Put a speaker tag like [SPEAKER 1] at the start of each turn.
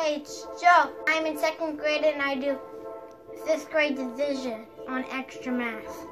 [SPEAKER 1] Hey, it's Joe. I'm in second grade and I do fifth grade division on extra math.